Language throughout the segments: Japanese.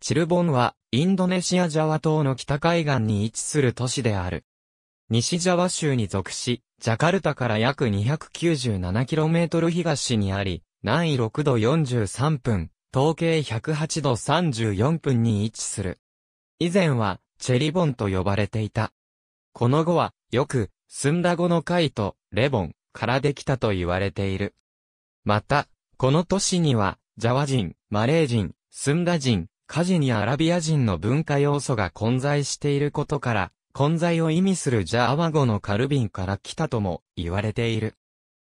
チルボンは、インドネシアジャワ島の北海岸に位置する都市である。西ジャワ州に属し、ジャカルタから約 297km 東にあり、南緯6度43分、統計108度34分に位置する。以前は、チェリボンと呼ばれていた。この後は、よく、スンダ語の貝と、レボン、からできたと言われている。また、この都市には、ジャワ人、マレー人、スンダ人、カジニアラビア人の文化要素が混在していることから、混在を意味するジャーワ語のカルビンから来たとも言われている。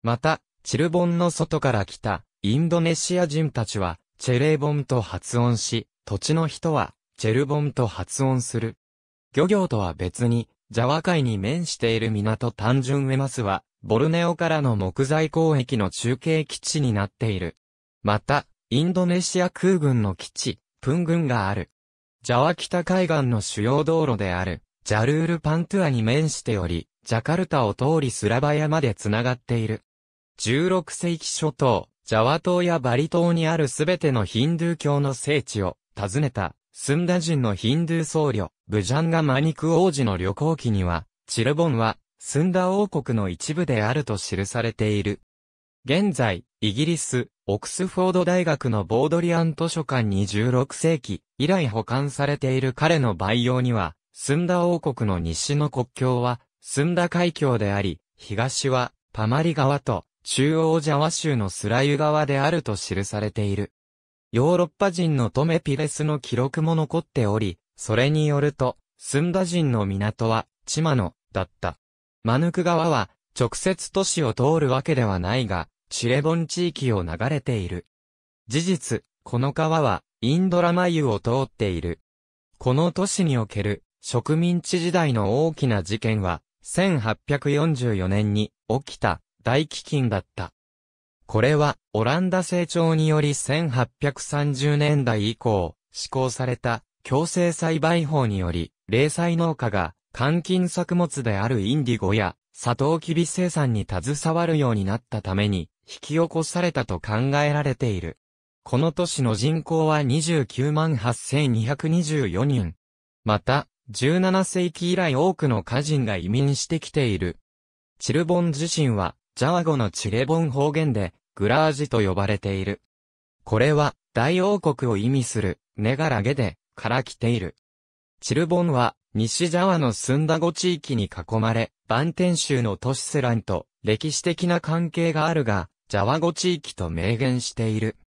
また、チルボンの外から来たインドネシア人たちは、チェレーボンと発音し、土地の人は、チェルボンと発音する。漁業とは別に、ジャワ海に面している港単純ウェマスは、ボルネオからの木材交易の中継基地になっている。また、インドネシア空軍の基地、プン軍がある。ジャワ北海岸の主要道路である、ジャルールパントゥアに面しており、ジャカルタを通りスラバヤまで繋がっている。16世紀初頭、ジャワ島やバリ島にあるすべてのヒンドゥー教の聖地を訪ねた、スンダ人のヒンドゥー僧侶、ブジャンガマニク王子の旅行記には、チルボンは、スンダ王国の一部であると記されている。現在、イギリス、オクスフォード大学のボードリアン図書館に16世紀以来保管されている彼の培養には、スンダ王国の西の国境は、スンダ海峡であり、東は、パマリ川と、中央ジャワ州のスライユ川であると記されている。ヨーロッパ人のトメピレスの記録も残っており、それによると、スンダ人の港は、チマノ、だった。マヌク川は、直接都市を通るわけではないが、チレボン地域を流れている。事実、この川は、インドラマユを通っている。この都市における、植民地時代の大きな事件は、1844年に起きた大飢饉だった。これは、オランダ成長により1830年代以降、施行された強制栽培法により、零細農家が、換金作物であるインディゴや、サトウキビ生産に携わるようになったために、引き起こされたと考えられている。この都市の人口は298,224人。また、17世紀以来多くの家人が移民してきている。チルボン自身は、ジャワ語のチレボン方言で、グラージと呼ばれている。これは、大王国を意味する、ネガラゲで、から来ている。チルボンは、西ジャワのスンダゴ地域に囲まれ、バンテン州の都市スランと歴史的な関係があるが、ジャワ語地域と明言している。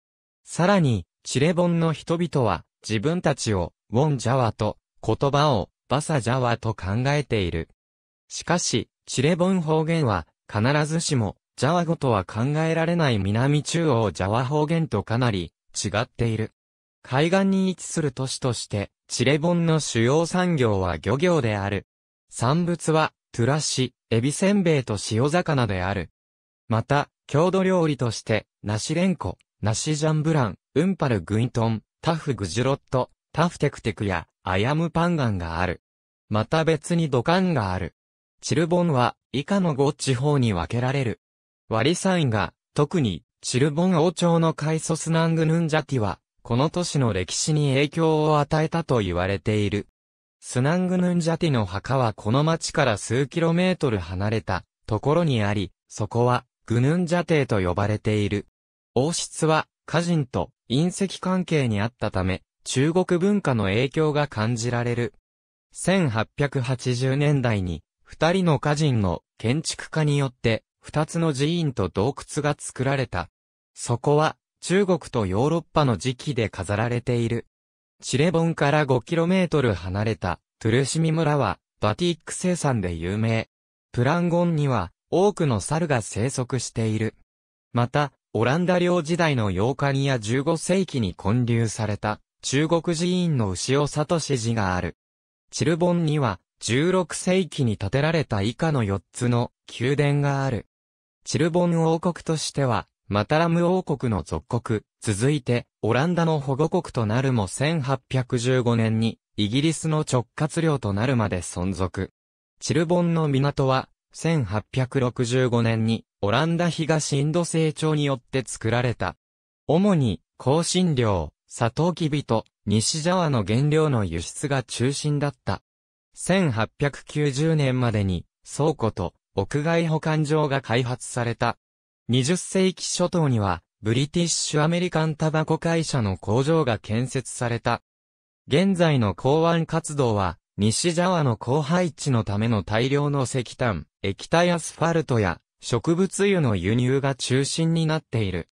さらに、チレボンの人々は、自分たちを、ウォンジャワと、言葉を、バサジャワと考えている。しかし、チレボン方言は、必ずしも、ジャワ語とは考えられない南中央ジャワ方言とかなり、違っている。海岸に位置する都市として、チレボンの主要産業は漁業である。産物は、トゥラシ、エビせんべいと塩魚である。また、郷土料理として、ナシレンコ、ナシジャンブラン、ウンパルグイトン、タフグジュロット、タフテクテクや、アヤムパンガンがある。また別に土管がある。チルボンは、以下の5地方に分けられる。ワリサインが、特に、チルボン王朝のカイソスナングヌンジャティは、この都市の歴史に影響を与えたと言われている。スナングヌンジャティの墓はこの町から数キロメートル離れたところにあり、そこはグヌンジャティと呼ばれている。王室は歌人と隕石関係にあったため、中国文化の影響が感じられる。1880年代に、二人の歌人の建築家によって、二つの寺院と洞窟が作られた。そこは、中国とヨーロッパの時期で飾られている。チレボンから 5km 離れた、トゥルシミ村は、バティック生産で有名。プランゴンには、多くの猿が生息している。また、オランダ領時代の8日にや15世紀に建立された中国寺院の牛尾聡寺がある。チルボンには16世紀に建てられた以下の4つの宮殿がある。チルボン王国としては、マタラム王国の属国、続いてオランダの保護国となるも1815年にイギリスの直轄領となるまで存続。チルボンの港は1865年にオランダ東インド成長によって作られた。主に香辛料、サトウキビと西ジャワの原料の輸出が中心だった。1890年までに倉庫と屋外保管場が開発された。20世紀初頭にはブリティッシュアメリカンタバコ会社の工場が建設された。現在の港湾活動は西ジャワの高配置のための大量の石炭、液体アスファルトや植物油の輸入が中心になっている。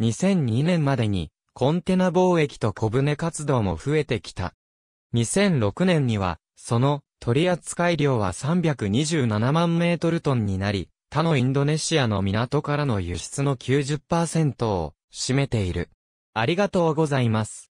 2002年までにコンテナ貿易と小舟活動も増えてきた。2006年にはその取扱量は327万メートルトンになり、他のインドネシアの港からの輸出の90%を占めている。ありがとうございます。